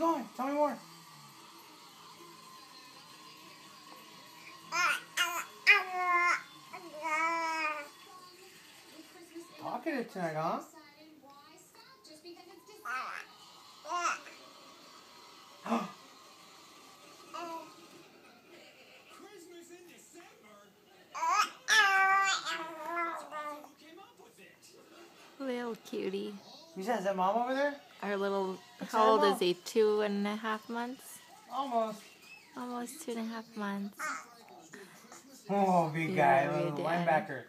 going. Tell me more. Talkative tonight, huh? Little cutie. You said, is that mom over there? Our little, What's how old is he? Two and a half months? Almost. Almost two and a half months. Oh, big guy, little linebacker.